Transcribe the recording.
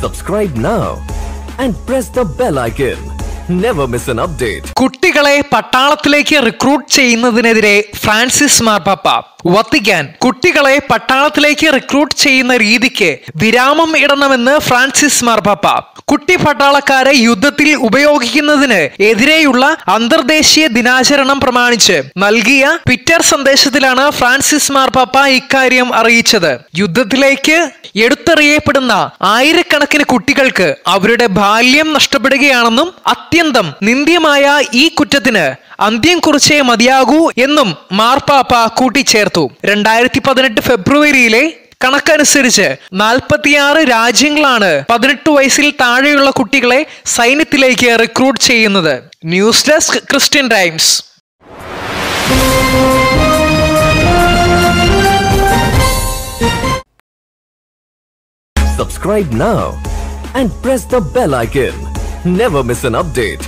Subscribe now and press the bell icon. Never miss an update. കുട്ടികളെ പട്ടാളത്തിലേക്ക് recruit ചെയ്യുന്നതിനെതിരെ Francis മാർപ്പാപ്പ Vatican കുട്ടികളെ പട്ടാളത്തിലേക്ക് റിക്രൂട്ട് ചെയ്യുന്ന രീതിക്ക് വിരാമം ഇടണമെന്ന് ഫ്രാൻസിസ് മാർപ്പാപ്പ കുട്ടി പട്ടാളക്കാരെ യുദ്ധത്തിൽ ഉപയോഗിക്കുന്നതിന് എതിരെയുള്ള അന്തർദേശീയ ദിനാചരണം പ്രമാണിച്ച് നൽകിയ ട്വിറ്റർ സന്ദേശത്തിലാണ് ഫ്രാൻസിസ് മാർപ്പാപ്പ ഇക്കാര്യം അറിയിച്ചത്. യുദ്ധത്തിലേക്ക് എടുത്തെറിയപ്പെടുന്ന ആയിരക്കണക്കിന് കുട്ടികൾക്ക് അവരുടെ ബാല്യം നഷ്ടപ്പെടുകയാണെന്നും അത്യന്തം നിന്ദ്യമായ ഈ കുറ്റത്തിന് അന്ത്യം കുറിച്ചേ മതിയാകൂ എന്നും മാർപ്പാപ്പ കൂട്ടിച്ചേർത്തു. രണ്ടായിരത്തി പതിനെട്ട് ഫെബ്രുവരിയിലെ കണക്കനുസരിച്ച് നാൽപ്പത്തിയാറ് രാജ്യങ്ങളാണ് പതിനെട്ട് വയസ്സിൽ താഴെയുള്ള കുട്ടികളെ സൈന്യത്തിലേക്ക് റിക്രൂട്ട് ചെയ്യുന്നത് news desk Christian Times Subscribe now and press the bell icon. Never miss an update.